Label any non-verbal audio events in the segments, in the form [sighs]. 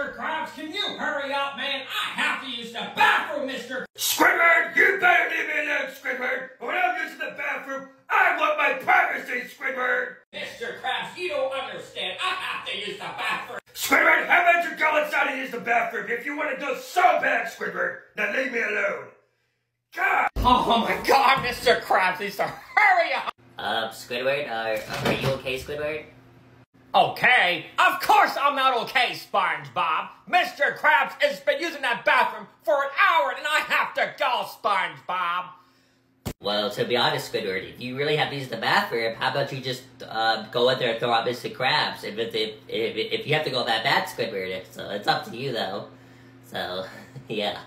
Mr. Krabs, can you hurry up, man? I have to use the bathroom, Mr. Squidward, you better leave me alone, Squidward. When I'm using the bathroom, I want my privacy, Squidward. Mr. Krabs, you don't understand. I have to use the bathroom. Squidward, how about you go inside and use the bathroom if you want to go so bad, Squidward? Now leave me alone. God! Oh my god, Mr. Krabs needs to hurry up. Uh, Squidward, are, are you okay, Squidward? Okay, of course I'm not okay, SpongeBob. Mr. Krabs has been using that bathroom for an hour and I have to go, SpongeBob. Well, to be honest, Squidward, if you really have to use the bathroom, how about you just uh, go in there and throw out Mr. Krabs? If, if, if, if you have to go that bad, Squidward, it's, uh, it's up to you, though. So, [laughs] yeah.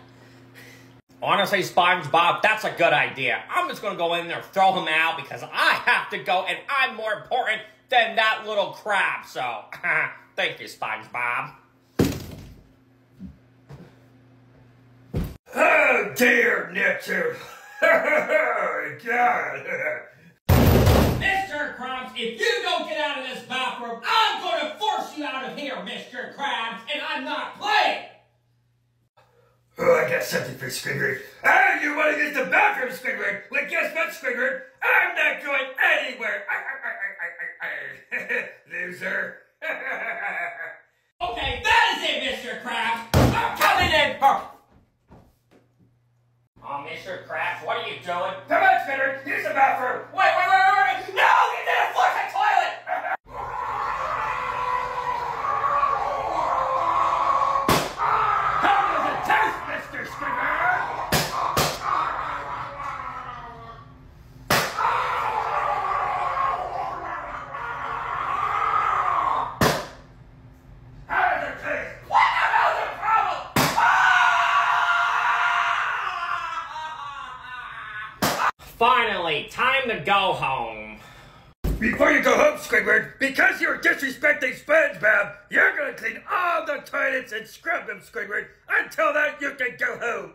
Honestly, SpongeBob, that's a good idea. I'm just gonna go in there, and throw him out because I have to go and I'm more important than that little crab. So, [laughs] thank you, SpongeBob. Oh [laughs] dear, Neptune. [laughs] God. Mr. Krabs, if you don't get out of this bathroom, I'm gonna force you out of here, Mr. Krabs, and I'm not playing. Oh, I got something for Squidward. Oh, you want to use the bathroom, Squidward? Well, guess what, Squidward? I'm not going anywhere. [laughs] Loser. [laughs] Okay, that is it, Mr. Krabs. I'm coming in. Oh, oh Mr. Krabs, what are you doing? Come on, Squidward. Use the bathroom. Wait, wait, wait, wait, wait! No, you didn't flush the toilet! How does it taste, Mr. Squidward? How does it taste? What the hell's your problem? Finally, time to go home. Before you go home, Squidward, because you're disrespecting SpongeBob, you're gonna clean all the toilets and scrub them, Squidward. Until then, you can go home.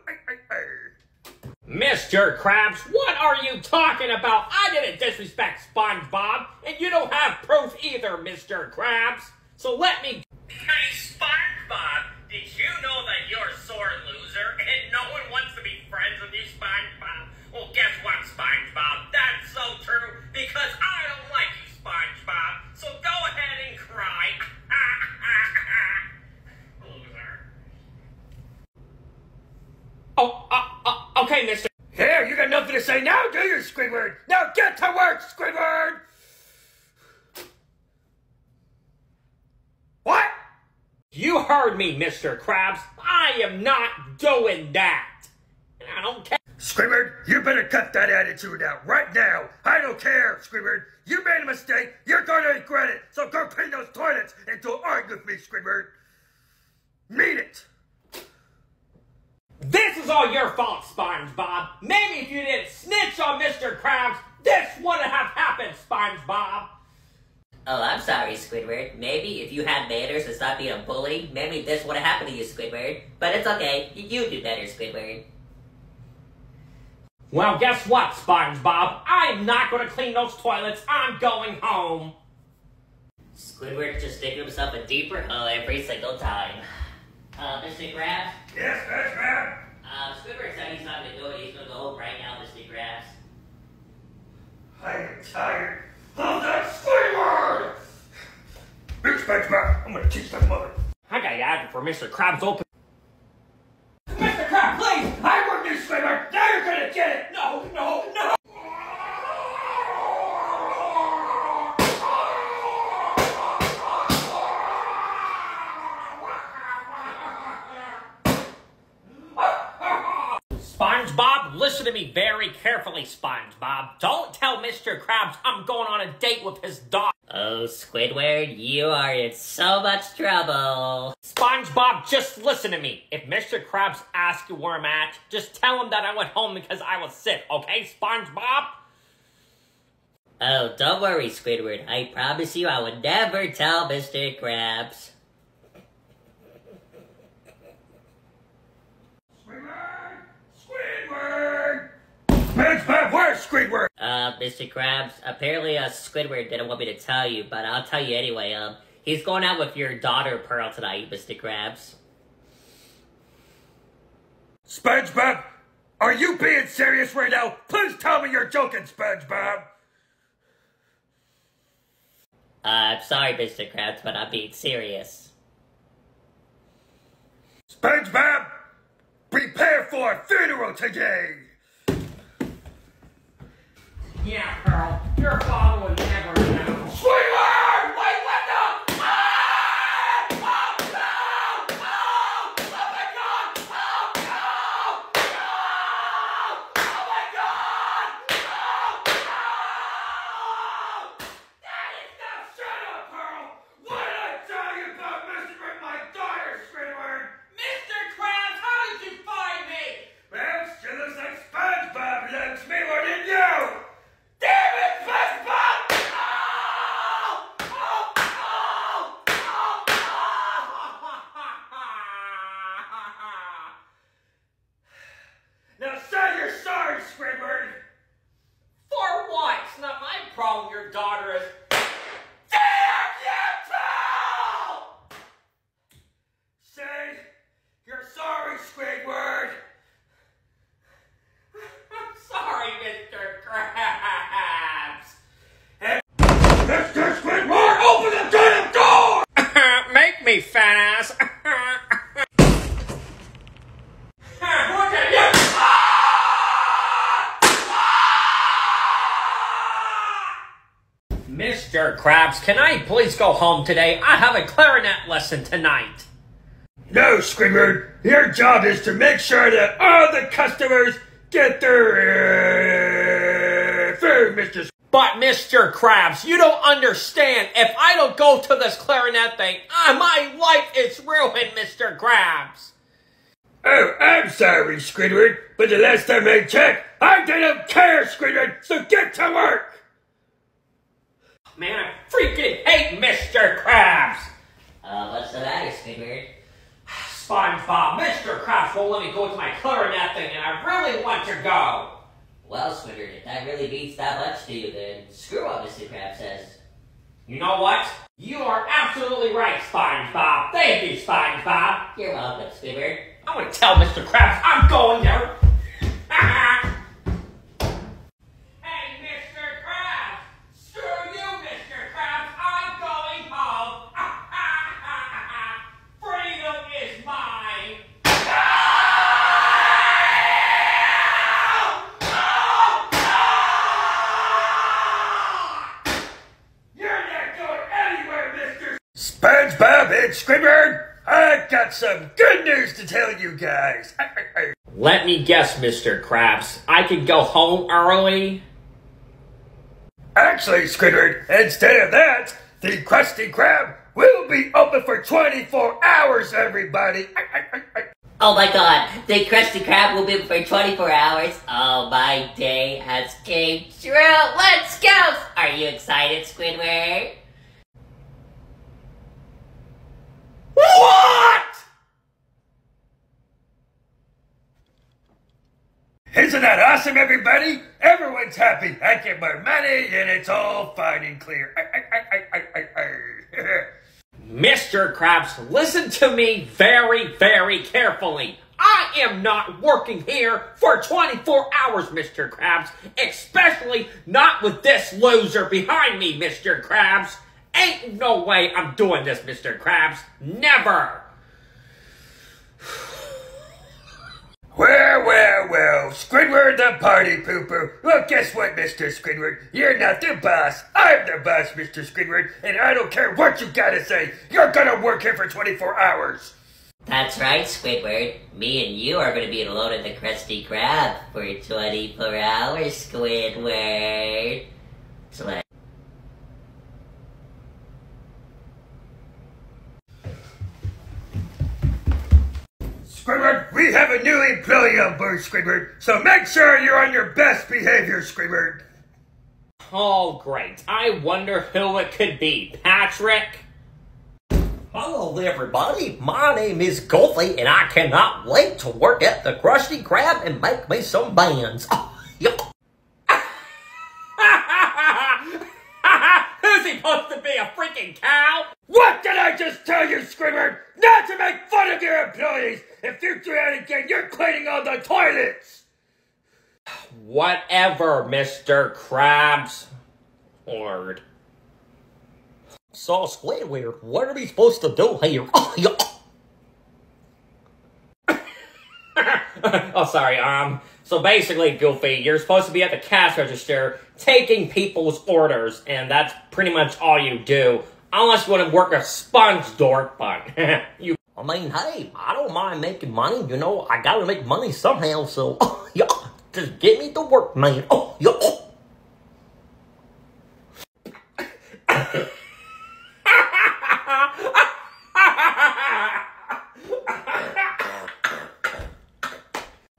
Mr. Krabs, what are you talking about? I didn't disrespect SpongeBob, and you don't have proof either, Mr. Krabs. So let me. Hey, SpongeBob, did you know that you're a sore loser and no one wants to be friends with you, SpongeBob? Well, guess what, SpongeBob? That's so true because I don't like you, SpongeBob. So go ahead and cry. [laughs] loser. Oh, uh, uh, okay, Mr. Here, you got nothing to say now, do you, Squidward? Now get to work, Squidward! What? You heard me, Mr. Krabs. I am not doing that. And I don't care. Squidward, you better cut that attitude out right now. I don't care, Squidward. You made a mistake. You're going to regret it. So go clean those toilets and don't argue with me, Squidward. Mean it. This is all your fault, SpongeBob. Maybe if you didn't snitch on Mr. Krabs, this wouldn't have happened, SpongeBob. Oh, I'm sorry, Squidward. Maybe if you had manners and stopped being a bully, maybe this would have happened to you, Squidward. But it's okay. You, you do better, Squidward. Well, guess what, SpongeBob? I'm not going to clean those toilets. I'm going home. Squidward just digging himself a deeper hole every single time. Uh, Mr. Krabs? Yes, Mr. right. Uh, Squidward said he's not gonna do it. He's gonna go home right now, Mr. Krabs. I am tired of that Squidward. Big SpongeBob, I'm gonna teach that mother. I got ad for Mr. Krabs open. Listen to me. If Mr. Krabs asks you where I'm at, just tell him that I went home because I was sick, okay, SpongeBob? Oh, don't worry, Squidward. I promise you I would never tell Mr. Krabs. Squidward! Squidward! Squidward? Uh, Mr. Krabs, apparently uh, Squidward didn't want me to tell you, but I'll tell you anyway. Um, He's going out with your daughter Pearl tonight, Mr. Krabs. SpongeBob, are you being serious right now? Please tell me you're joking, SpongeBob. Uh, I'm sorry, Mr. Krabs, but I'm being serious. SpongeBob, prepare for a funeral today. Yeah, Pearl, your father would never know. Sweetheart, wait, what the? Ah! Oh, no! Oh, oh my God! Oh, no! No! Oh my God! No! No! Daddy, stop! Shut up, Pearl! What did I tell you about messing with my daughter, Squidward? Mr. Krabs, how did you find me? Well, she looks like SpongeBob loves me more than you! Damn it, SpongeBob! Oh! Oh! Oh! Oh! Now say you're sorry, Squidward! For what? It's not my problem your daughter is... Damn you, Paul! Say you're sorry, Squidward! I'm sorry, Mr. Krabs. Mr. Squidward, open the damn door! Make me fast. Look at you! Mr. Krabs, can I please go home today? I have a clarinet lesson tonight. No, Squidward, your job is to make sure that all the customers get their uh, food, Mr. But Mr. Krabs, you don't understand. If I don't go to this clarinet thing, ah, my life is ruined, Mr. Krabs. Oh, I'm sorry, Squidward, but the last time I checked, I didn't care, Squidward, so get to work! Man, I freaking hate Mr. Krabs. Uh, what's the matter, Squidward? SpongeBob, Mr. Krabs won't let me go to my clarinet thing, and I really want to go. Well, Squidward, if that really means that much to you, then screw what Mr. Krabs says. You know what? You are absolutely right, SpongeBob. Thank you, SpongeBob. You're welcome, Squidward. I'm gonna tell Mr. Krabs I'm going there. hey, Mr. Krabs! Screw you, Mr. Krabs! I'm going home! Freedom is mine! You're not going anywhere, Mr. SpongeBob and Squidward, I got some good news to tell you guys. Let me guess, Mr. Krabs. I can go home early? Actually, Squidward, instead of that, the Krusty Krab will be open for 24 hours, everybody. Oh my god, the Krusty Krab will be open for 24 hours. Oh, my day has came true. Let's go! Are you excited, Squidward? What? Isn't that awesome, everybody? Everyone's happy. I get my money, and it's all fine and clear. [laughs] Mr. Krabs, listen to me very, very carefully. I am not working here for 24 hours, Mr. Krabs. Especially not with this loser behind me, Mr. Krabs. Ain't no way I'm doing this, Mr. Krabs. Never. Well, well, well, Squidward the party pooper. Well, guess what, Mr. Squidward? You're not the boss. I'm the boss, Mr. Squidward, and I don't care what you gotta say. You're gonna work here for 24 hours. That's right, Squidward. Me and you are going to be alone in the Krusty Krab for 24 hours, Squidward. So let Squidward, we have a new employee on board, Squidward, so make sure you're on your best behavior, Squidward. Oh, great. I wonder who it could be. Patrick? Hello, everybody. My name is Goofy, and I cannot wait to work at the Krusty Krab and make me some bands. Oh, [laughs] yep. [laughs] Who's he supposed to be? A freaking cow? What did I just tell you, Squidward, not to make fun of your employees. If you do that again, you're cleaning all the toilets. Whatever, Mr. Krabs. Lord. So, Squidward, what are we supposed to do here? [laughs] Oh, yeah. [laughs] oh, sorry. Um, so basically, Goofy, you're supposed to be at the cash register taking people's orders, and that's pretty much all you do. Unless you want to work a sponge dork, but [laughs] you. I mean, hey, I don't mind making money, you know. I gotta make money somehow, so, oh, [laughs] yeah. Just get me to work, man. Oh, yeah.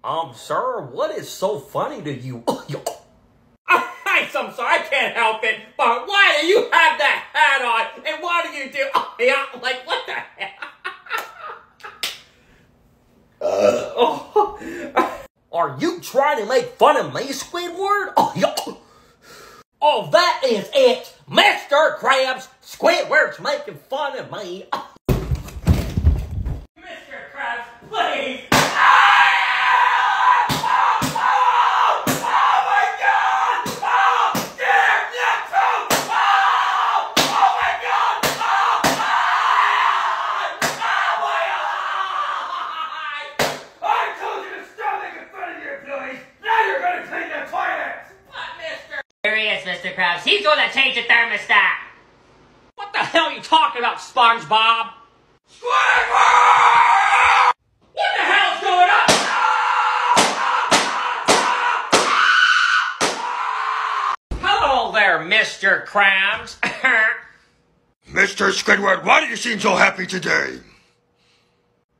Um, sir, what is so funny to you? [laughs] Oh, yeah. I'm sorry, I can't help it, but why do you have that hat on? And what do you do? Oh, [laughs] yeah, like, what the hell? [laughs] Are you trying to make fun of me, Squidward? [laughs] Oh, yeah. Oh, that is it. Mr. Krabs, Squidward's making fun of me. [laughs] Mr. Krabs, please! I told you to stop making fun of your employees. Now you're gonna clean the toilets. Here he is, Mr. Krabs. He's gonna change the thermostat. What the hell are you talking about, SpongeBob? Squidward! What the hell's going on? Hello there, Mr. Krabs. [laughs] Mr. Squidward, why do you seem so happy today?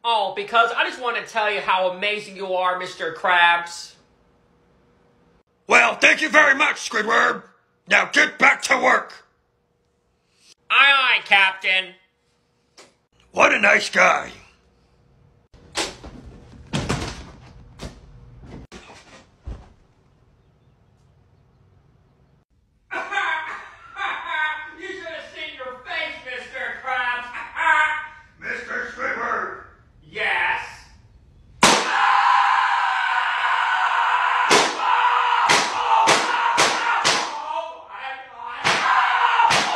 oh, because I just want to tell you how amazing you are, Mr. Krabs. Well, thank you very much, Squidward. Now get back to work. Aye, aye, Captain. What a nice guy. you should have seen your face, Mr. Krabs. Mr. Squidward. yes. Oh, my God.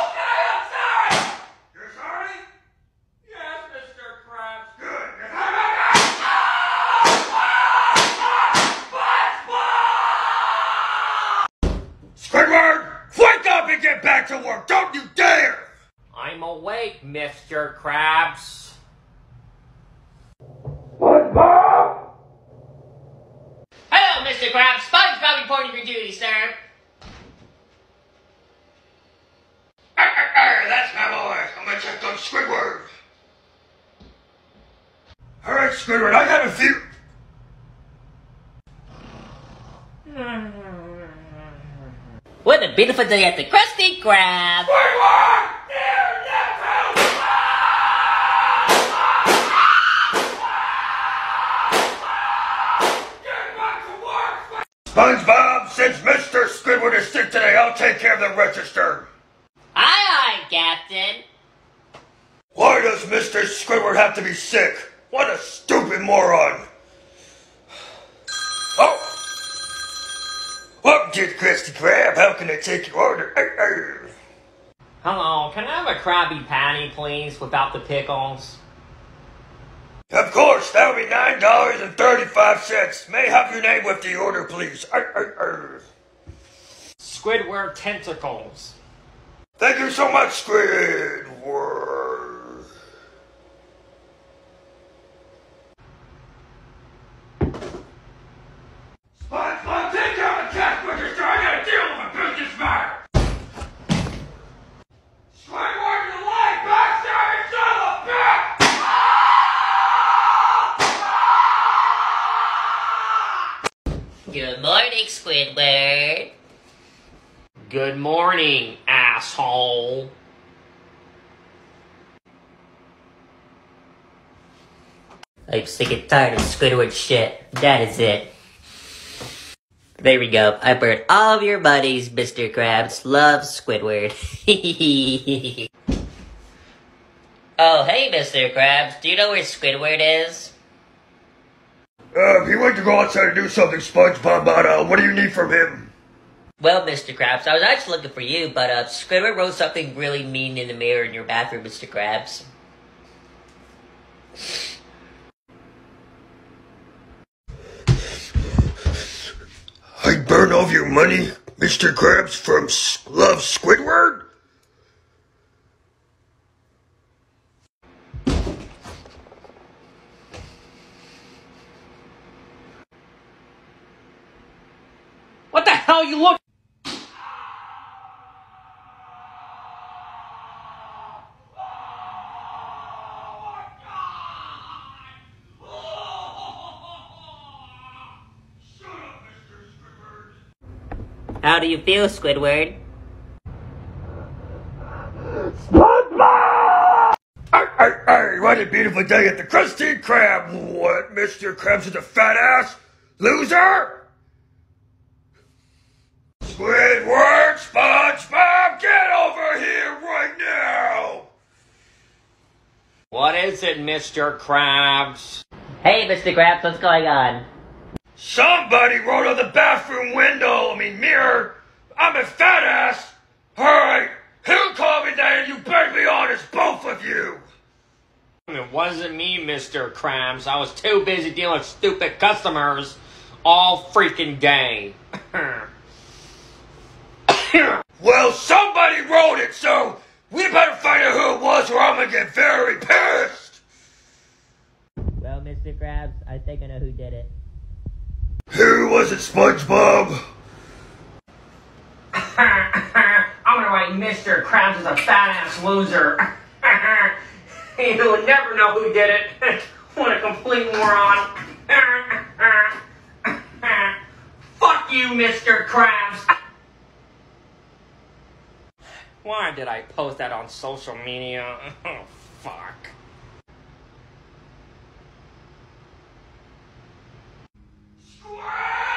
Okay, I'm sorry. You're sorry? Yes, Mr. Krabs. Good. Squidward, wake up and get back to work. Don't you dare. I'm awake, Mr. Krabs. SpongeBob! Hello, Mr. Krabs. SpongeBob reporting for duty, sir. That's my boy. I'm gonna check on Squidward. All right, Squidward, I got a few. What a beautiful day at the Krusty Krab. SpongeBob, since Mr. Squidward is sick today, I'll take care of the register. Aye, aye, Captain. Why does Mr. Squidward have to be sick? What a stupid moron! Oh! Well, get Krusty Krab, how can I take your order? Arr, arr. Hello, can I have a Krabby Patty, please, without the pickles? Of course, that'll be nine dollars and thirty-five cents. May I have your name with the order, please? Arr. Squidward tentacles. Thank you so much, Squidward. SpongeBob, take down the cash register. I gotta deal with a business matter. Squidward, you lie, backstabbing son of a bitch! Good morning, Squidward. Good morning, asshole. I'm sick and tired of Squidward shit. That is it. There we go. I burned all of your buddies, Mr. Krabs. Love Squidward. [laughs] Oh, hey, Mr. Krabs. Do you know where Squidward is? Uh, he went to go outside and do something, SpongeBob, but, uh, what do you need from him? Well, Mr. Krabs, I was actually looking for you, but uh, Squidward wrote something really mean in the mirror in your bathroom, Mr. Krabs. All your money, Mr. Krabs from Love Squidward? What the hell you look? How do you feel, Squidward? Hey, hey, hey, what a beautiful day at the Krusty Krab. What, Mr. Krabs is a fat ass? Loser? Squidward, SpongeBob, get over here right now! What is it, Mr. Krabs? Hey, Mr. Krabs, what's going on? Somebody wrote on the bathroom window, I mean mirror, I'm a fat ass. Alright, who called me that and you better be honest, both of you. It wasn't me, Mr. Krabs. I was too busy dealing with stupid customers all freaking day. [coughs] Well, somebody wrote it, so we better find out who it was or I'm gonna get very pissed. Well, Mr. Krabs, I think I know it. Who was it, SpongeBob? [laughs] I'm gonna write Mr. Krabs is a fat ass loser. [laughs] You'll never know who did it. [laughs] what a complete moron. Fuck you, Mr. Krabs. Why did I post that on social media? Oh, fuck. God!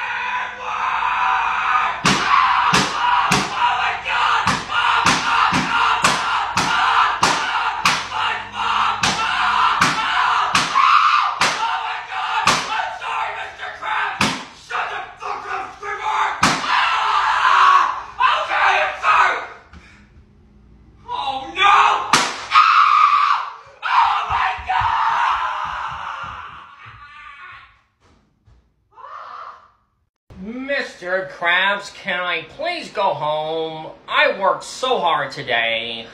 Krabs, can I please go home? I worked so hard today.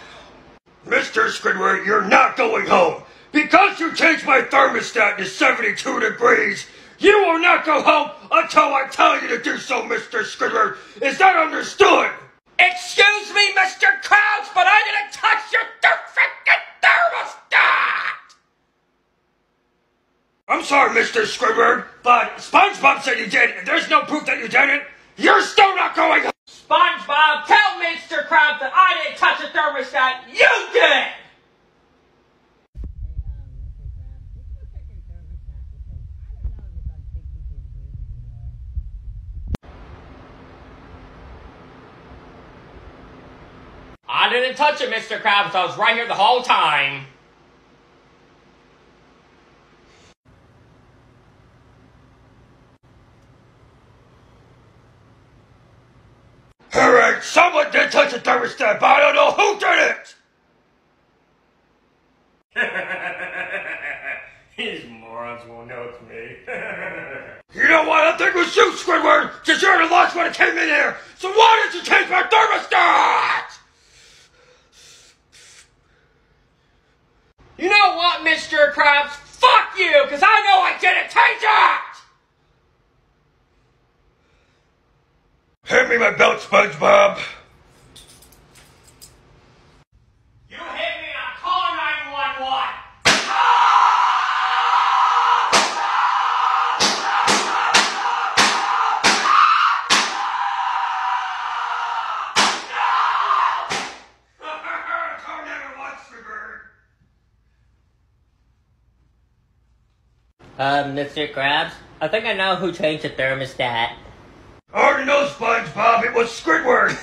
Mr. Squidward, you're not going home. Because you changed my thermostat to 72 degrees, you will not go home until I tell you to do so, Mr. Squidward. Is that understood? Excuse me, Mr. Krabs, but I didn't touch your freaking thermostat! I'm sorry, Mr. Squidward, but SpongeBob said you did, and there's no proof that you didn't. You're still not going home. SpongeBob, tell Mr. Krabs that I didn't touch the thermostat. You did! I didn't touch it, Mr. Krabs. I was right here the whole time. Alright, someone did touch the thermostat, but I don't know who did it! [laughs] These morons won't know it's me. [laughs] You know what? I think it was you, Squidward, because you're the last one that came in here. So why did you change my thermostat? you know what, Mr. Krabs? Fuck you, because I know I didn't change it! Hand me my belt, SpongeBob. You hit me, I'm calling 911. Call 911, Squidward. Uh, Mr. Krabs, I think I know who changed the thermostat. I already know, SpongeBob. It was Squidward.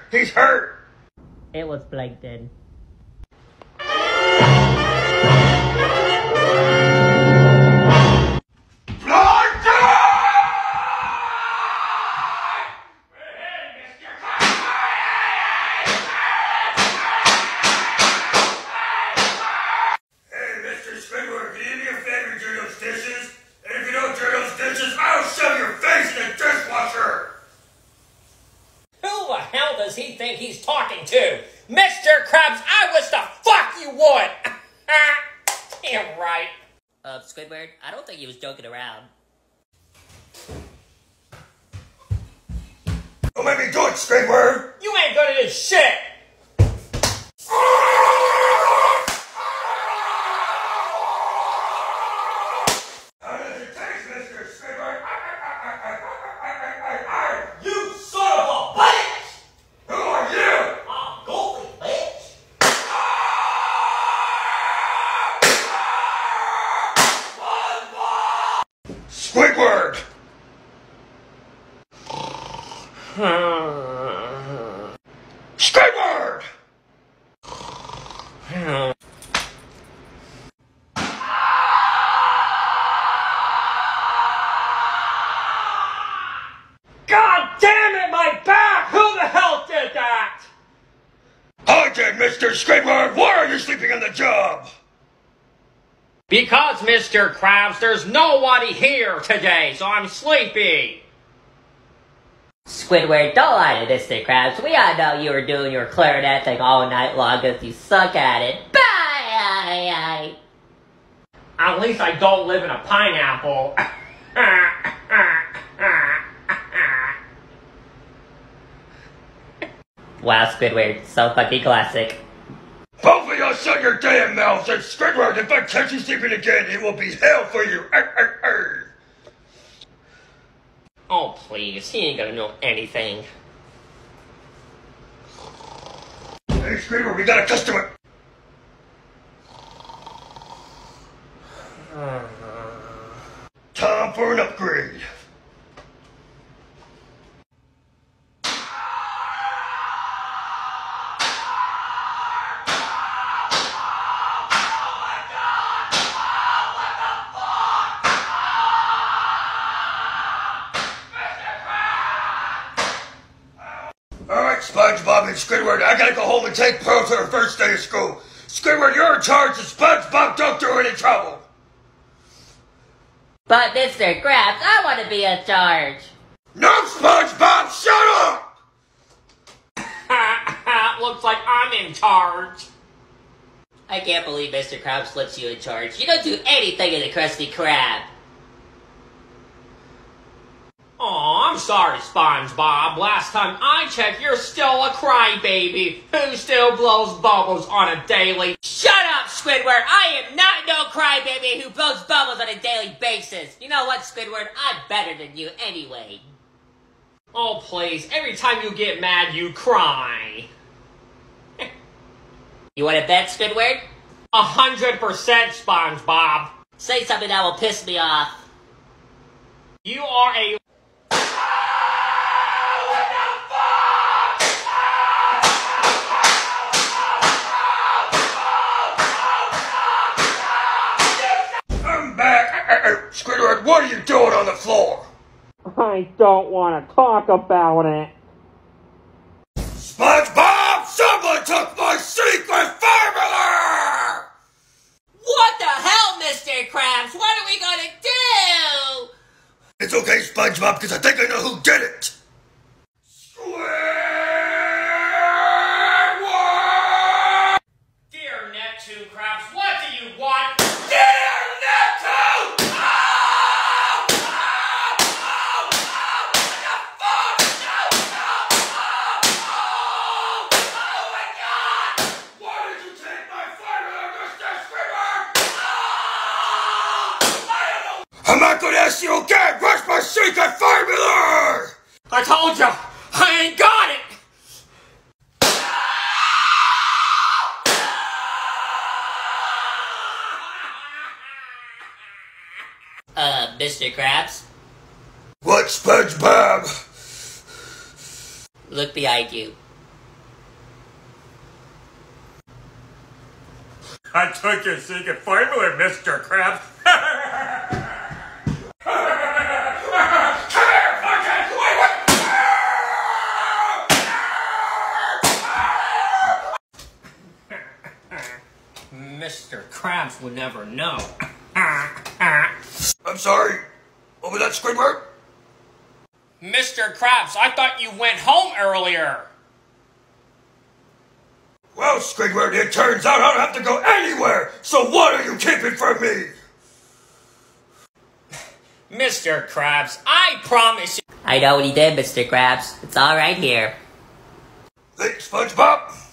[laughs] He's hurt. It was Plankton. Because, Mr. Krabs, there's nobody here today, so I'm sleepy. Squidward, don't lie to Mr. Krabs. We all know you were doing your clarinet thing all night long because you suck at it. Bye! At least I don't live in a pineapple. [laughs] Wow, Squidward, so fucking classic. Both of you shut your damn mouths, and Squidward, if I catch you sleeping again, it will be hell for you! Arr, arr, arr. oh, please, he ain't gonna know anything. Hey, Squidward, we got a customer! [sighs] Time for an upgrade. Squidward, I gotta go home and take Pearl to her first day of school. Squidward, you're in charge, and SpongeBob, don't do any trouble! But Mr. Krabs, I want to be in charge. No, SpongeBob, shut up! [laughs] Looks like I'm in charge. I can't believe Mr. Krabs slips you in charge. You don't do anything in the Krusty Krab. Oh, I'm sorry, SpongeBob. Last time I checked, you're still a crybaby who still blows bubbles on a daily. Shut up, Squidward! I am not no crybaby who blows bubbles on a daily basis. You know what, Squidward? I'm better than you anyway. Oh, please. Every time you get mad, you cry. [laughs] You want to bet, Squidward? A hundred percent, SpongeBob. Say something that will piss me off. You are a. what are you doing on the floor? I don't want to talk about it. SpongeBob, someone took my secret formula! What the hell, Mr. Krabs? What are we gonna do? It's okay, SpongeBob, because I think I know who did it. Squidward! Dear Neptune Krabs, what do you want? Dear Neptune! Oh! Oh! Oh! Oh! What the fuck? No! No! Oh! Oh! Oh my God! Why did you take my formula, Mr. Squidward? Oh! I don't know. I'm not gonna ask you again. Where's my secret formula? I told you, I ain't got it. Uh, Mr. Krabs, What, SpongeBob? look behind you. I took your secret formula, Mr. Krabs. Mr. Krabs would never know. I'm sorry. What was that, Squidward? Mr. Krabs, I thought you went home earlier. Well, Squidward, it turns out I don't have to go anywhere, so what are you keeping from me? [laughs] Mr. Krabs, I promise you. I know what he did, Mr. Krabs. It's all right here. Thanks, SpongeBob.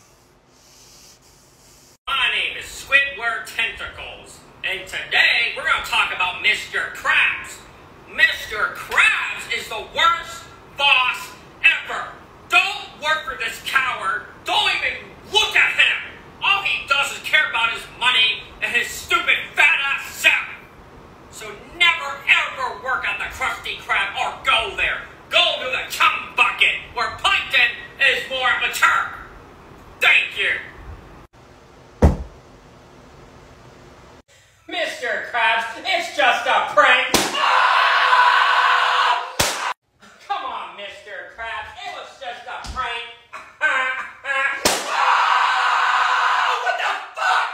My name is Squidward Tentacles, and today we're going to talk about Mr. Krabs. Mr. Krabs is the worst boss ever. Don't work for this coward. Don't even look at him. All he does is care about his money and his stupid fat ass self. So never ever work at the Krusty Krab or go there. Go to the chum bucket where plankton is more mature. Thank you. Mr. Krabs, it's just a prank. [laughs] Come on, Mr. Krabs, it was just a prank. [laughs] what the fuck?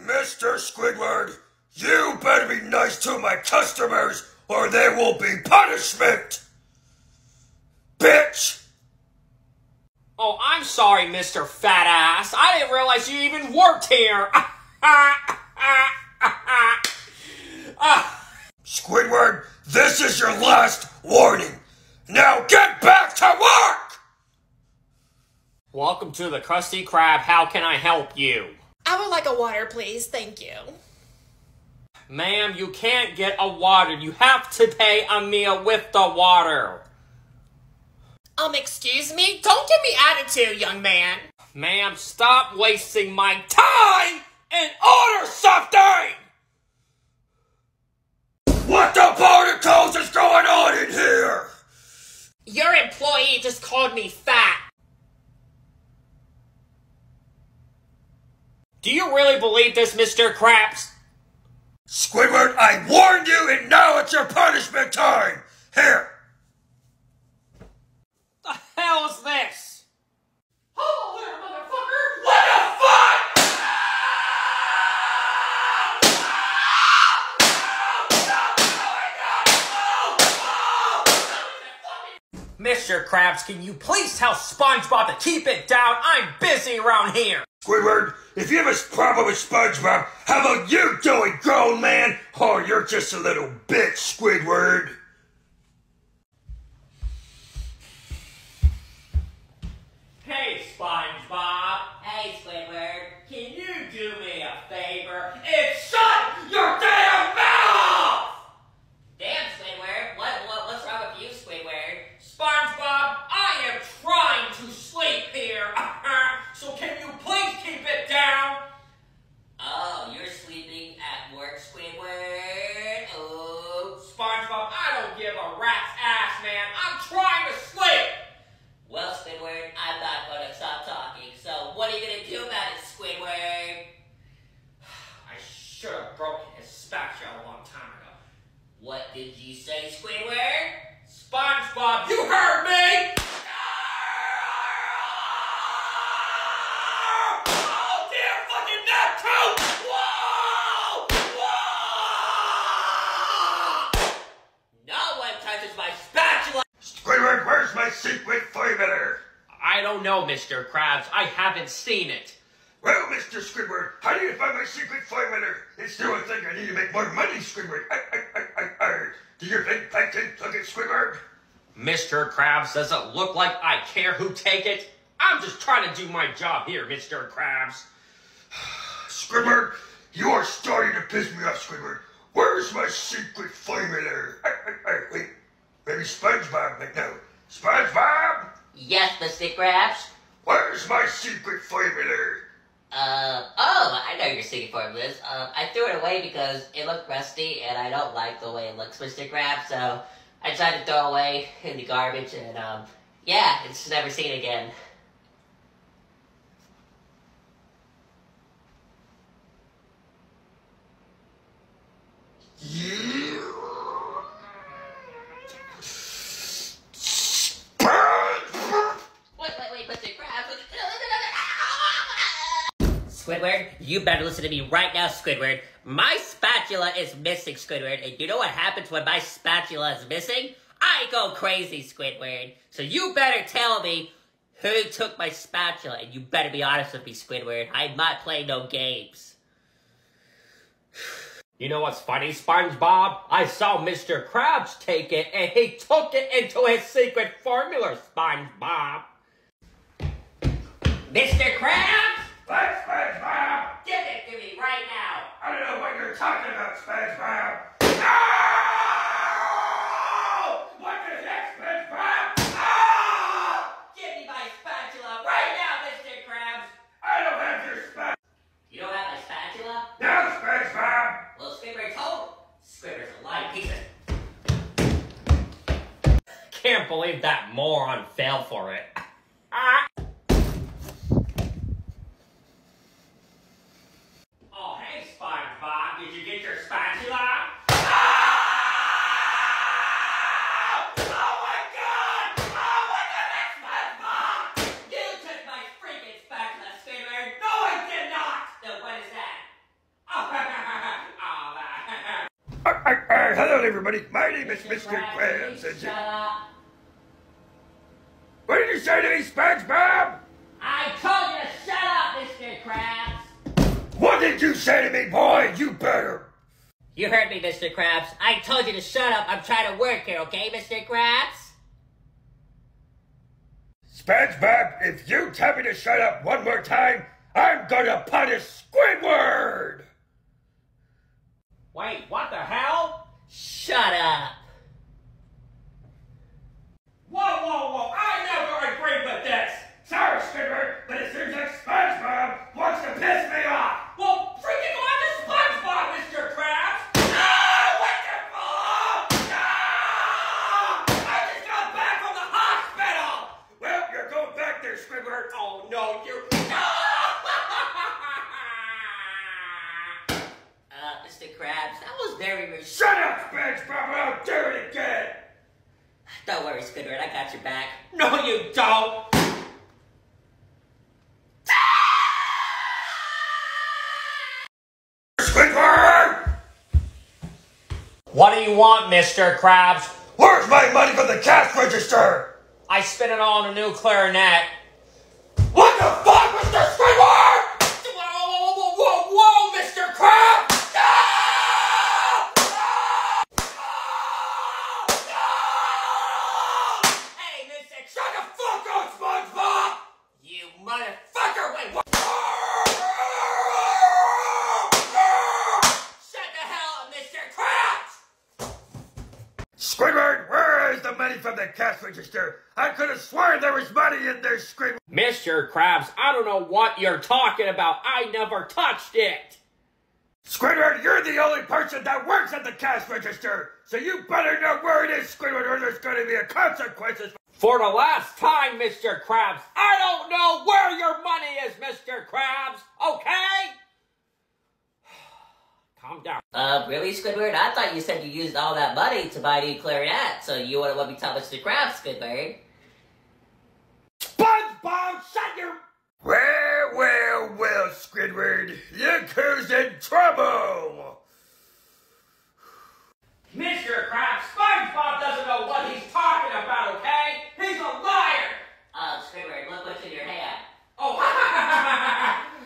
[laughs] Mr. Squidward, you better be nice to my customers or there will be punishment! Bitch! Oh, I'm sorry, Mr. Fat Ass. I didn't realize you even worked here. [laughs] Squidward, this is your last warning. Now get back to work! Welcome to the Krusty Krab. How can I help you? I would like a water, please. Thank you. Ma'am, you can't get a water. You have to pay a meal with the water. Um, excuse me? Don't give me attitude, young man. Ma'am, stop wasting my time and order something! What the particles is going on in here? Your employee just called me fat. Do you really believe this, Mr. Krabs? Squidward, I warned you and now it's your punishment time! Here! The hell is this? Hello there, motherfucker! What the fuck? Mr. Krabs, can you please tell SpongeBob to keep it down? I'm busy around here. Squidward, if you have a problem with SpongeBob, how about you do it, grown man? Or you're just a little bitch, Squidward. Should have broken his spatula a long time ago. What did you say, Squidward? SpongeBob, you heard me! Oh dear fucking neck too! Whoa! Whoa! No one touches my spatula! Squidward, where's my secret formula? I don't know, Mr. Krabs. I haven't seen it. Well, Mr. Squidward, how do you find my secret formula? It's the only thing I need to make more money, Squidward. I, I, I, I, I. Do you think Plankton took it, Squidward? Mr. Krabs, does it look like I care who take it? I'm just trying to do my job here, Mr. Krabs. [sighs] Squidward, you are starting to piss me off, Squidward. Where's my secret formula? I, I, I, wait, maybe SpongeBob might know. SpongeBob, Yes, Mr. Krabs? where's my secret formula? Uh, oh, I know your secret formula is. Um, I threw it away because it looked rusty and I don't like the way it looks, Mr. Krabs, so I tried to throw it away in the garbage and, um, yeah, it's never seen again. Wait, wait, wait, Mr. Krabs. Squidward, you better listen to me right now, Squidward. My spatula is missing, Squidward, and you know what happens when my spatula is missing? I go crazy, Squidward. So you better tell me who took my spatula, and you better be honest with me, Squidward. I'm not playing no games. You know what's funny, SpongeBob? I saw Mr. Krabs take it, and he took it into his secret formula, SpongeBob. Mr. Krabs? Thanks, SpongeBob! Give it to me right now! I don't know what you're talking about, SpongeBob! No! What the heck, SpongeBob? Ah! Give me my spatula right now, Mr. Krabs! I don't have your spatula! You don't have my spatula? No, SpongeBob! Well, Squidward told. Squidward's a lying piece of... Can't believe that moron fell for it. Ah. Oh, hey, SpongeBob, did you get your spatula? Ah! Oh my god! Oh, what the heck, SpongeBob? You took my freaking spatula, Squidward! No, I did not! No, what is that? Oh, that- Uh, uh, uh, hello, everybody. My name is Mr. Krabs, Krabs. please Shut up! What did you say to me, SpongeBob? I told you to shut up, Mr. Krabs! What did you say to me, boy? You better. You heard me, Mr. Krabs. I told you to shut up. I'm trying to work here, okay, Mr. Krabs? SpongeBob, if you tell me to shut up one more time, I'm gonna punish Squidward! Wait, what the hell? Shut up! Whoa, whoa, whoa! I never agreed with this! Sorry, Squidward, but it seems like SpongeBob wants to piss me off! Well, freaking go on to SpongeBob, Mr. Krabs! Ah, what the fuck? Ah! I just got back from the hospital! Well, you're going back there, Squidward. Oh, no, you... Uh, Mr. Krabs, that very rude. Shut up, SpongeBob, or I'll do it again! Don't worry, Squidward, I got your back. no, you don't! Squidward! What do you want, Mr. Krabs? Where's my money from the cash register? I spent it all on a new clarinet. What the fuck, Mr. Squidward? Whoa, whoa, whoa, whoa, whoa, Mr. Krabs! Hey, Mr. Shut the fuck up, SpongeBob! You motherfucker! Wait, what? Shut the hell up, Mr. Krabs! Squidward, where is the money from the cash register? I could have sworn there was money in there, Squidward. Mr. Krabs, I don't know what you're talking about. I never touched it. Squidward, you're the only person that works at the cash register, so you better know where it is, Squidward, or there's going to be a consequences. For the last time, Mr. Krabs, I don't know where your money is, Mr. Krabs, okay? Calm down. Uh, really, Squidward? I thought you said you used all that money to buy a new clarinet, so you wouldn't want me to tell Mr. Krabs, Squidward. SpongeBob, shut your... Well, well, well, Squidward, look who's in trouble! Mr. Krabs, SpongeBob doesn't know what he's talking about, okay? He's a liar! Uh, Squidward, look what's in your hand. Oh,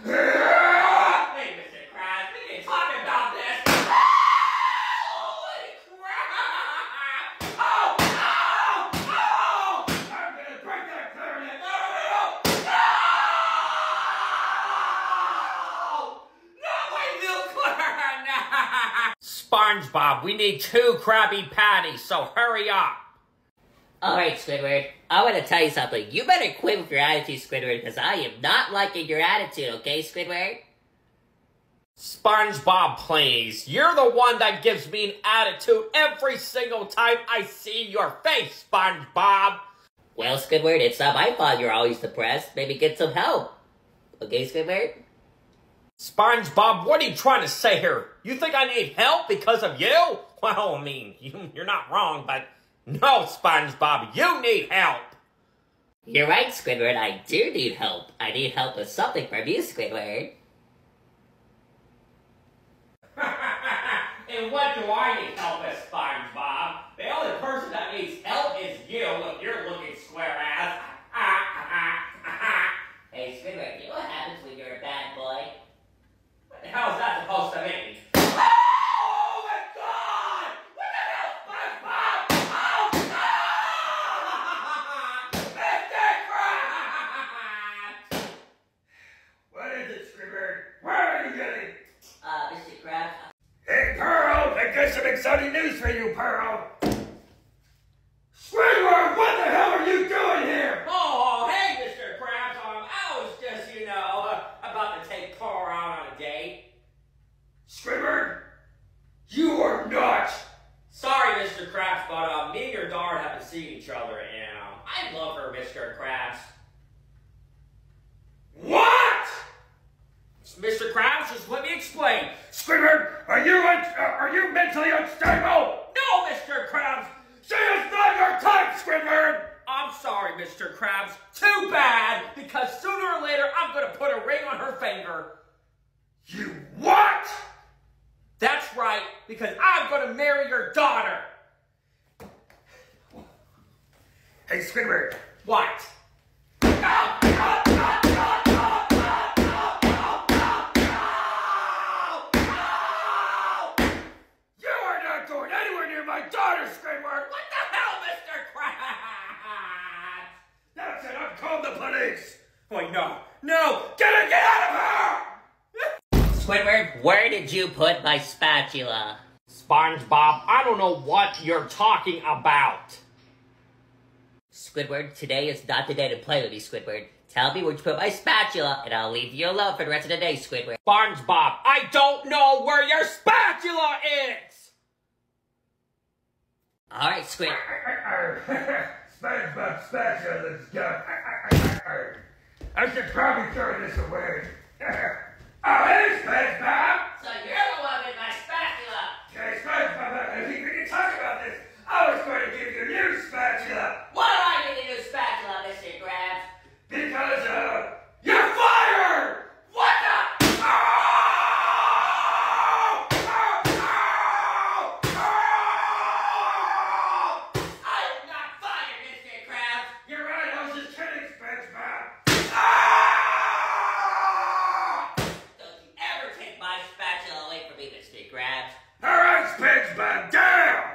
Hey, Mr. Krabs, we can talk about this. Holy crap! Oh, oh, oh! I'm gonna break that clarinet! No, no, no, no! No! Not my milk SpongeBob, we need two Krabby Patties, so hurry up. Alright, Squidward, I want to tell you something. You better quit with your attitude, Squidward, because I am not liking your attitude, okay, Squidward? SpongeBob, please. You're the one that gives me an attitude every single time I see your face, SpongeBob. Well, Squidward, it's not my fault you're always depressed. Maybe get some help. Okay, Squidward? SpongeBob, what are you trying to say here? You think I need help because of you? Well, I mean, [laughs] you, you're not wrong, but no, SpongeBob, you need help. You're right, Squidward, I do need help. I need help with something from you, Squidward. [laughs] and what do I need help with, SpongeBob? The only person that needs help is you if you're looking square at you getting? Uh, Mr. Krabs, Hey, Pearl! I got some exciting news for you, Pearl! Squidward, what the hell are you doing here? Oh, hey, Mr. Krabs. Um, I was just, you know, uh, about to take Pearl out on a date. Squidward, you are not! Sorry, Mr. Krabs, but um, me and your daughter haven't seen each other, and um, I love her, Mr. Krabs. What? Mr. Krabs, just let me explain. Squidward, are you uh, are you mentally unstable? No, Mr. Krabs. Say it's not your time, Squidward! I'm sorry, Mr. Krabs. Too bad, because sooner or later I'm gonna put a ring on her finger. You what? That's right, because I'm gonna marry your daughter. Hey, Squidward, What? you are not going anywhere near my daughter, Squidward! What the hell, Mr. Krabs? That's it, I'm calling the police! Wait, no, no, Get it, get out of here! Squidward, where did you put my spatula? SpongeBob, I don't know what you're talking about. Squidward, today is not the day to play with me, Squidward. Tell me where you put my spatula, and I'll leave you alone for the rest of the day, Squidward. SpongeBob, I don't know where your spatula is! Alright, Squid. SpongeBob spatula's gone. I should probably throw this away. [laughs] oh, hey, SpongeBob! So you're the one with my spatula! Okay, SpongeBob, I think we can talk about this. I was going to give you a new spatula What do I need a new spatula, Mr. Krabs? Because, uh, you're fired! What the? Oh! Oh! Oh! Oh! I am not fired, Mr. Krabs! You're right, I was just kidding, SpongeBob. Ah! Don't you ever take my spatula away from me, Mr. Krabs. All right, SpongeBob, down!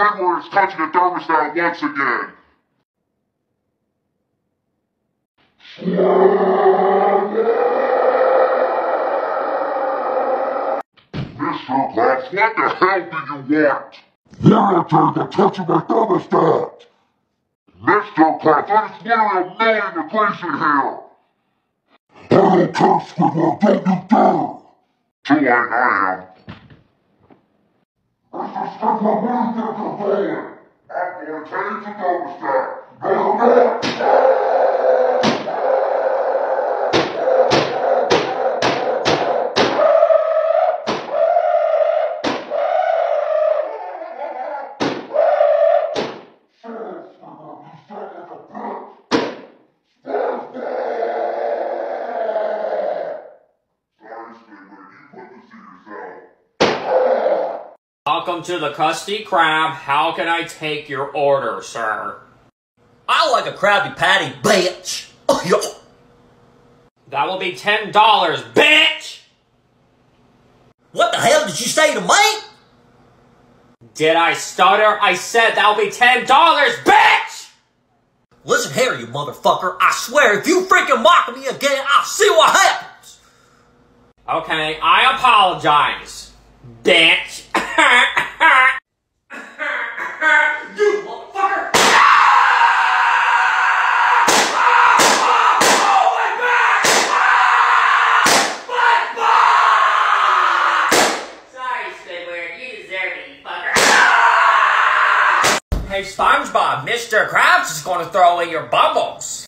Is touching the thermostat once again. Mr. Krabs, what the hell do you want? Why are you touching my thermostat? Mr. Krabs, there's literally a million degrees in here. I don't care, Squidward, don't you dare! Too late, I am. Are you going to to change the thermostat. Welcome to the Krusty Krab. How can I take your order, sir? I like a Krabby Patty, bitch. Oh, yo. That will be ten dollars, bitch! What the hell did you say to me? Did I stutter? I said that'll be ten dollars, bitch! Listen here, you motherfucker. I swear, if you freaking mock me again, I'll see what happens. Okay, I apologize, bitch. Hey, SpongeBob, Mr. Krabs is going to throw away your bubbles.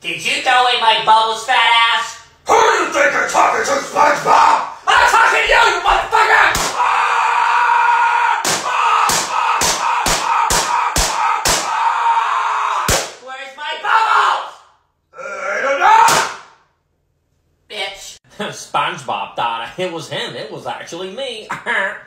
Did you throw away my bubbles, fat ass? Who do you think you're talking to, SpongeBob? [laughs] SpongeBob thought it was him. It was actually me. [laughs]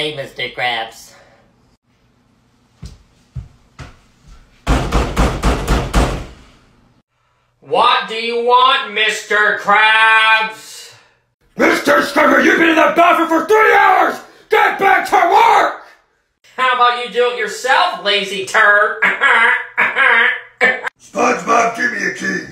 day, Mr. Krabs. What do you want, Mr. Krabs? Mr. Skugger, you've been in that bathroom for three hours! Get back to work! How about you do it yourself, lazy turd? [laughs] SpongeBob, give me a key.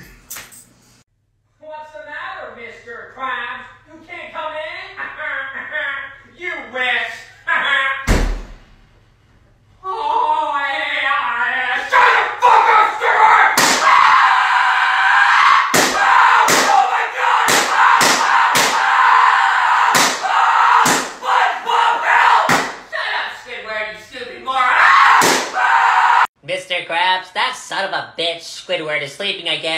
Is sleeping, I guess.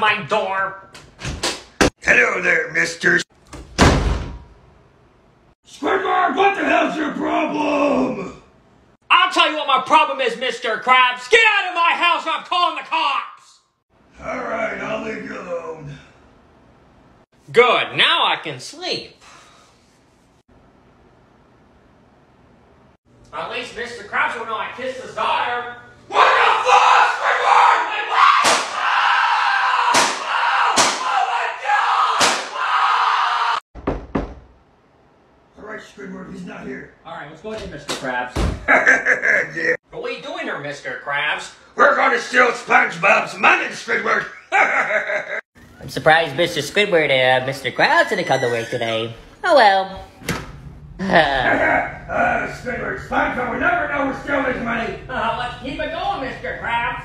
my door! Hello there, mister. Squidward, what the hell's your problem? I'll tell you what my problem is, Mr. Krabs. Get out of my house or I'm calling the cops! Alright, I'll leave you alone. Good, now I can sleep. At least Mr. Krabs will know I kissed his daughter. Squidward, he's not here. Alright, let's go ahead, Mr. Krabs. yeah. [laughs] What are you doing here, Mr. Krabs? We're gonna steal SpongeBob's money, Squidward! [laughs] I'm surprised Mr. Squidward and uh, Mr. Krabs didn't come to work today. Oh well. [laughs] uh, Squidward, SpongeBob we never know we're stealing his money! Uh, let's keep it going, Mr. Krabs.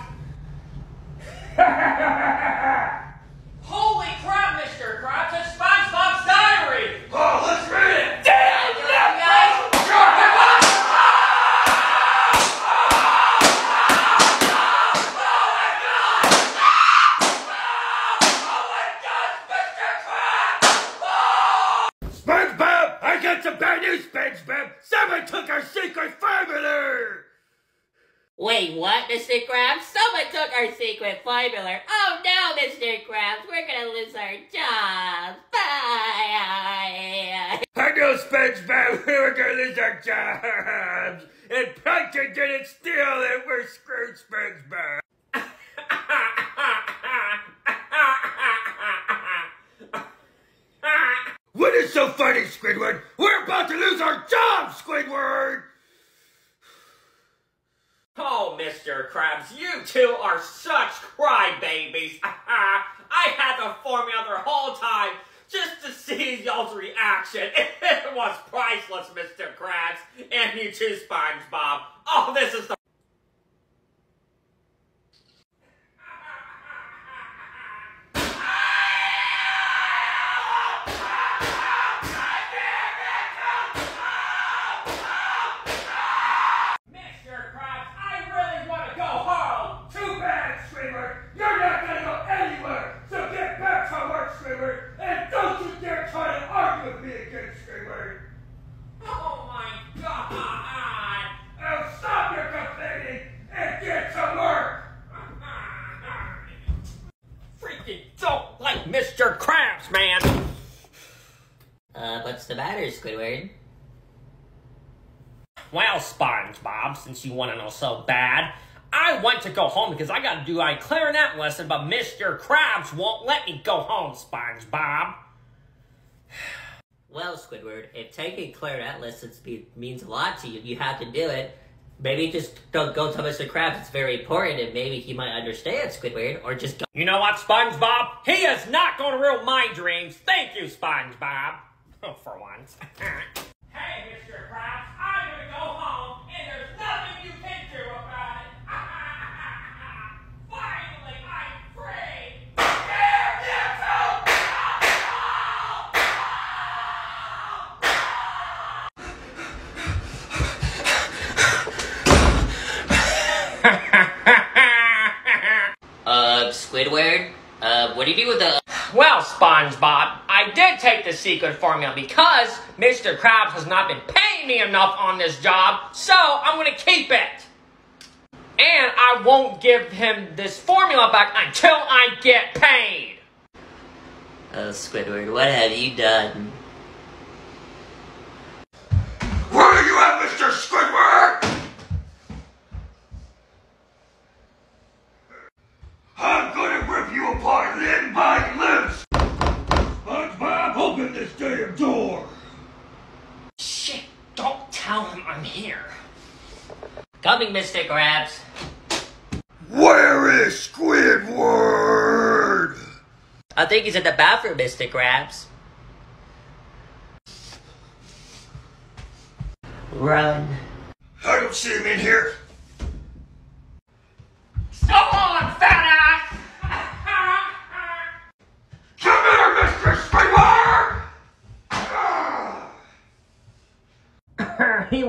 Holy crap, Mr. Krabs, it's SpongeBob's diary! oh, let's read it! Damn, SpongeBob! I got some bad news, SpongeBob! Someone took our secret formula! Wait, what, Mr. Krabs? Someone took our secret formula. Oh no, Mr. Krabs, we're gonna lose our jobs. Bye. I know, SpongeBob, we [laughs] were gonna lose our jobs! And Plankton didn't steal it, we're screwed, SpongeBob! [laughs] What is so funny, Squidward? We're about to lose our jobs, Squidward! Oh, Mr. Krabs, you two are such crybabies. [laughs] I had the formula the whole time just to see y'all's reaction. [laughs] It was priceless, Mr. Krabs. And you too, SpongeBob. Oh, this is the... Mr. Krabs, I really want to go home. Too bad, Squidward! You're not gonna go anywhere! So get back to work, Squidward! And don't you dare try to argue with me again, Squidward! Oh my god! Now stop your complaining and get to work! Freaking don't like Mr. Krabs, man! Uh, what's the matter, Squidward? Well, SpongeBob, since you want to know so bad, I want to go home because I got to do a clarinet lesson, but Mr. Krabs won't let me go home, SpongeBob. [sighs] Well, Squidward, if taking clarinet lessons be, means a lot to you, you have to do it. Maybe just don't go tell Mr. Krabs it's very important, and maybe he might understand, Squidward, or just go. You know what, SpongeBob? He is not going to ruin my dreams. Thank you, SpongeBob. [laughs] For once. [laughs] hey, Mr. Krabs, I'm going to go home, and there's nothing you can do about it. Finally, I'm free. Damn you Uh, Squidward? Uh, what do you do with the... Well, SpongeBob, I did take the secret formula because Mr. Krabs has not been paying me enough on this job, so I'm gonna keep it. And I won't give him this formula back until I get paid. Oh, Squidward, what have you done? Where are you at, Mr. Squidward? I'm gonna rip you apart limb by damn door! Shit, don't tell him I'm here. Coming, Mr. Krabs. Where is Squidward? I think he's in the bathroom, Mr. Krabs. Run. I don't see him in here. Come on, fat ass!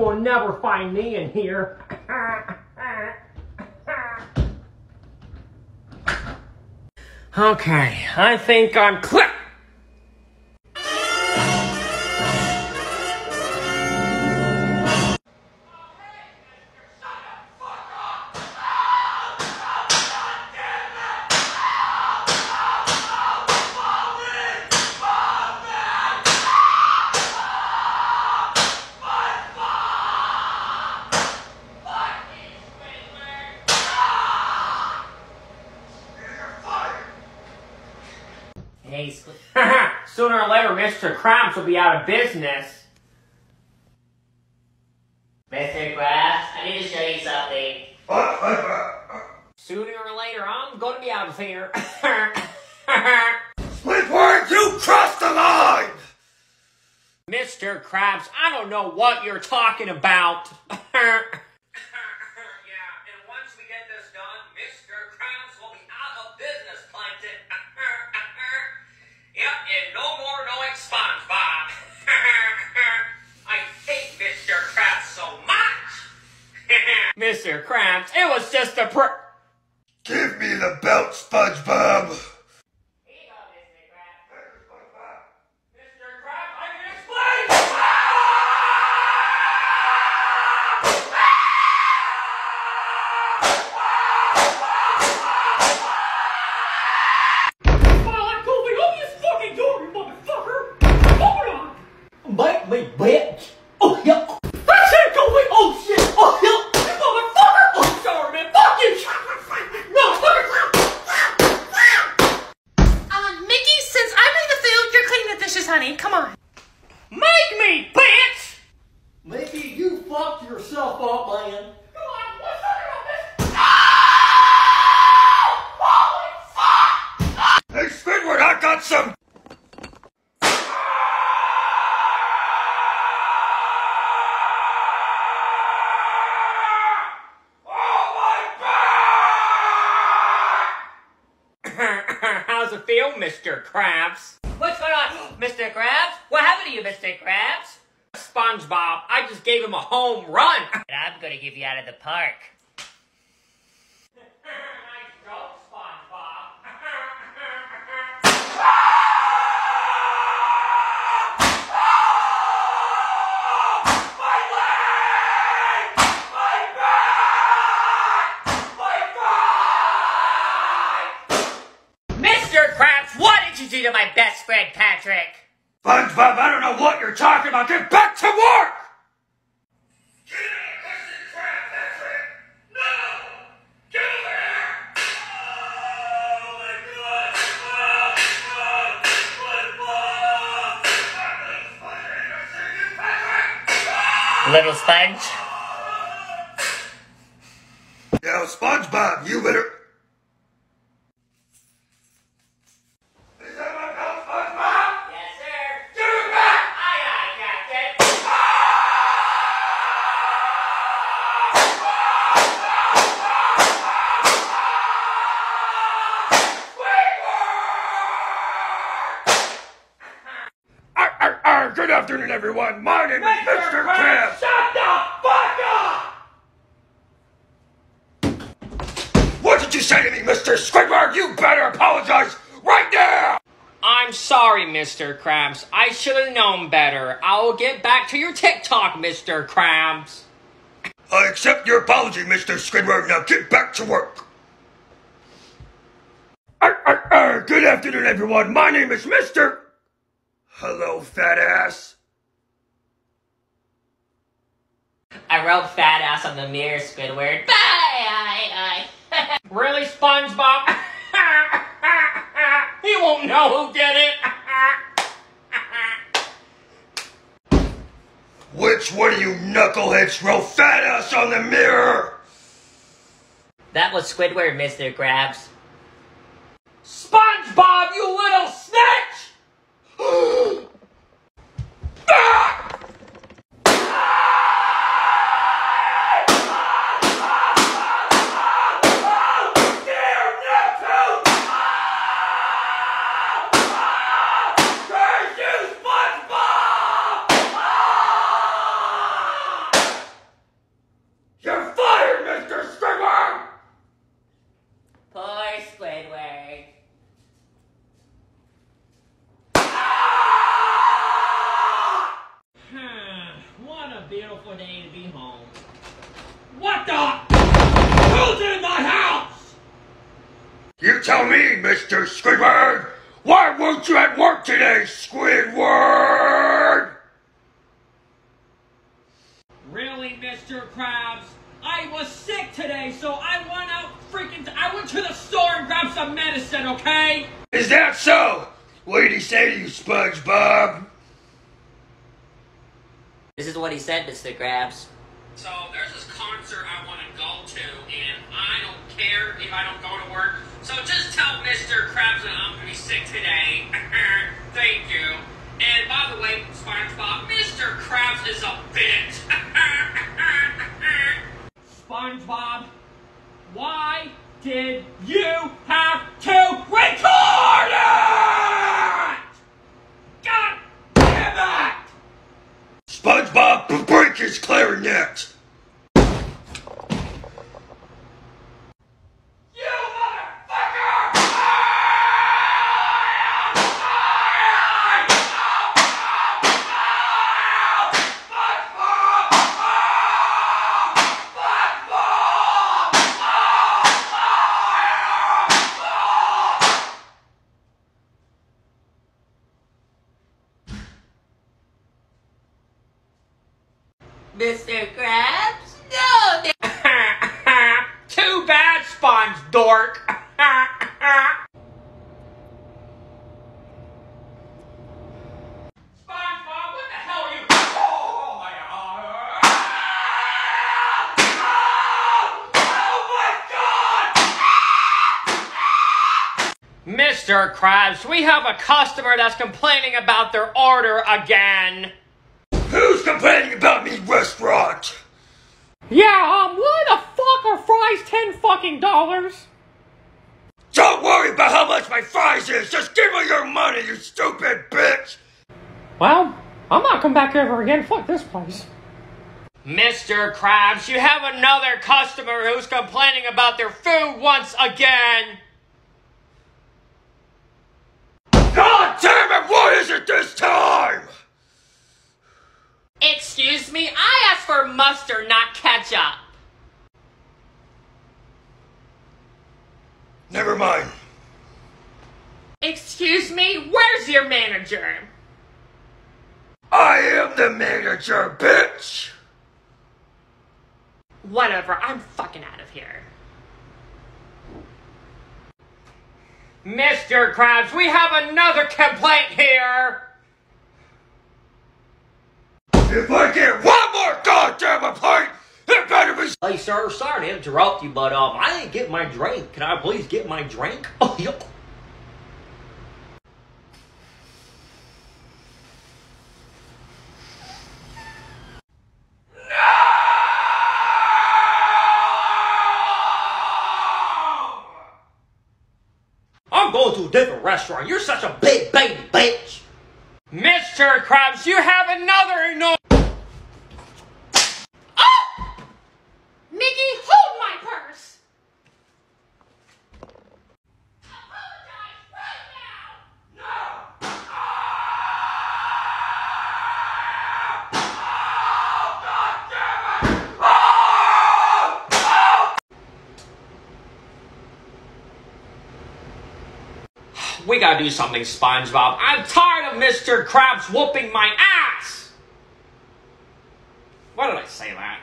Will never find me in here. okay, I think I'm clear. Hey, [laughs] Sooner or later, Mr. Krabs will be out of business. Mr. Krabs, I need to show you something. Sooner or later, I'm gonna be out of here. [laughs] Squidward, you crossed the line! Mr. Krabs, I don't know what you're talking about. [laughs] Mr. Krabs, it was just a pr- Give me the belt, SpongeBob! Here you go, Mr. Krabs. Mr. Krabs, I can explain! Make me bitch. Oh, yeah. That's it, Goldie. Oh, shit. Oh, yeah. You motherfucker. Oh, sorry, man. Fuck you. No, Um, Mickey, since I made the food, you're cleaning the dishes, honey. Come on. Make me, bitch! Mickey, you fucked yourself up, man. Hey, Squidward, I got some... How's it feel, Mr. Krabs? What's going on, Mr. Krabs? What happened to you, Mr. Krabs? SpongeBob, I just gave him a home run. And I'm gonna give you out of the park. nice joke, SpongeBob. Mr. Krabs, what did you do to my best friend, Patrick? SpongeBob, I don't know what you're talking about. Get back to work! Sponge? Now, SpongeBob, you better... Is that my belt, SpongeBob? Yes, sir. Give it back! Aye, aye, Captain. Arr, arr, arr, good afternoon, everyone. My name is Mr. Krabs. Shut the fuck up! What did you say to me, Mr. Squidward? You better apologize right now! I'm sorry, Mr. Krabs. I should have known better. I will get back to your TikTok, Mr. Krabs. I accept your apology, Mr. Squidward. Now get back to work. Arr, arr, arr. Good afternoon, everyone. My name is Mr. Hello, fat ass. I wrote fat ass on the mirror, Squidward. Bye, aye, [laughs] aye. Really, SpongeBob? [laughs] he won't know who did it. [laughs] Which one of you knuckleheads wrote fat ass on the mirror? That was Squidward, Mr. Krabs. SpongeBob, you little snitch! [gasps] [gasps] Mr. Krabs, we have a customer that's complaining about their order again. Who's complaining about me restaurant? Yeah, um, why the fuck are fries ten fucking dollars? Don't worry about how much my fries is! Just give me your money, you stupid bitch! Well, I'm not coming back ever again. Fuck this place. Mr. Krabs, you have another customer who's complaining about their food once again. What is it this time? Excuse me, I asked for mustard, not ketchup. Never mind. Excuse me, where's your manager? I am the manager, bitch! Whatever, I'm fucking out of here. Mr. Krabs, we have another complaint here. If I get one more goddamn complaint, it better be Hey, sir, sorry to interrupt you, but um, I didn't get my drink. Can I please get my drink? [laughs] Oh, yep. I'm going to a different restaurant. You're such a big baby bitch. Mr. Krabs, you have another no. Oh! Mickey, hold my purse! Apologize right now! We gotta do something, SpongeBob. I'm tired of Mr. Krabs whooping my ass. Why did I say that?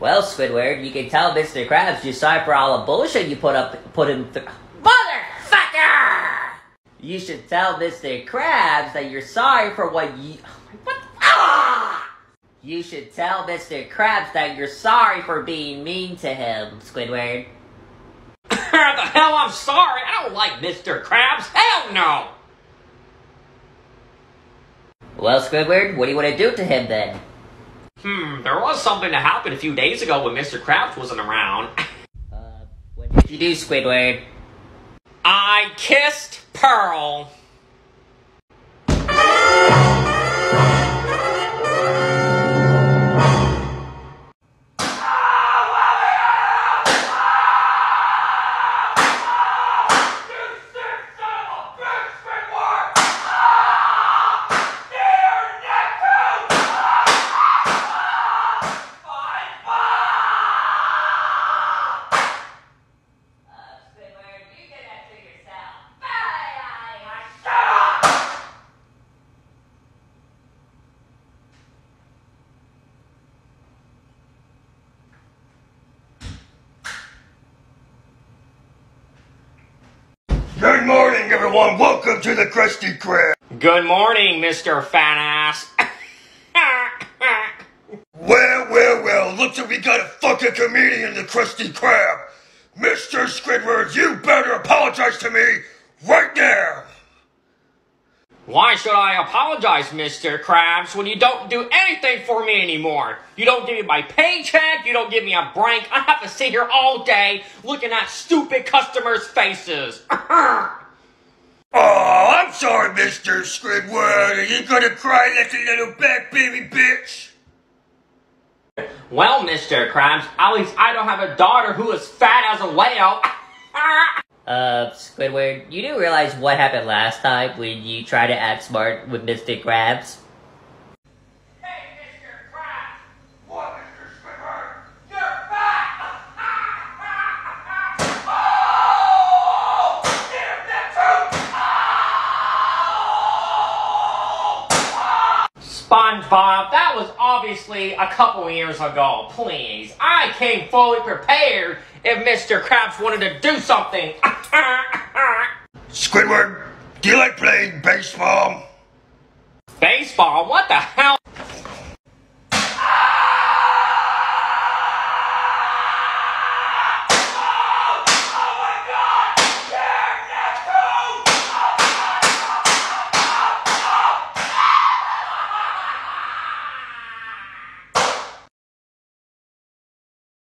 Well, Squidward, you can tell Mr. Krabs you're sorry for all the bullshit you put up, put him through. Motherfucker! You should tell Mr. Krabs that you're sorry for what you. What? Ah! You should tell Mr. Krabs that you're sorry for being mean to him, Squidward. [laughs] the hell, I'm sorry. I don't like Mr. Krabs. Hell no. Well, Squidward, what do you want to do to him then? Hmm, there was something that happened a few days ago when Mr. Krabs wasn't around. [laughs] Uh, what did you do, Squidward? I kissed Pearl. Good morning, everyone. Welcome to the Krusty Krab. Good morning, Mr. Fat Ass. [laughs] Well, well, well. Looks like we got a fucking comedian, the Krusty Krab. Mr. Squidward, you better apologize to me right now. Why should I apologize, Mr. Krabs, when you don't do anything for me anymore? You don't give me my paycheck, you don't give me a break. I have to sit here all day looking at stupid customers' faces. [laughs] Oh, I'm sorry, Mr. Squidward. Are you gonna cry like a little back baby bitch? well, Mr. Krabs, at least I don't have a daughter who is fat as a whale. [laughs] Uh, Squidward, you do realize what happened last time when you tried to act smart with Mr. Krabs? hey, Mr. Krabs, What, Mr. Squidward? you're fat! [laughs] SpongeBob, that was obviously a couple years ago. Please, I came fully prepared if Mr. Krabs wanted to do something. [laughs] Squidward, do you like playing baseball? Baseball? What the hell?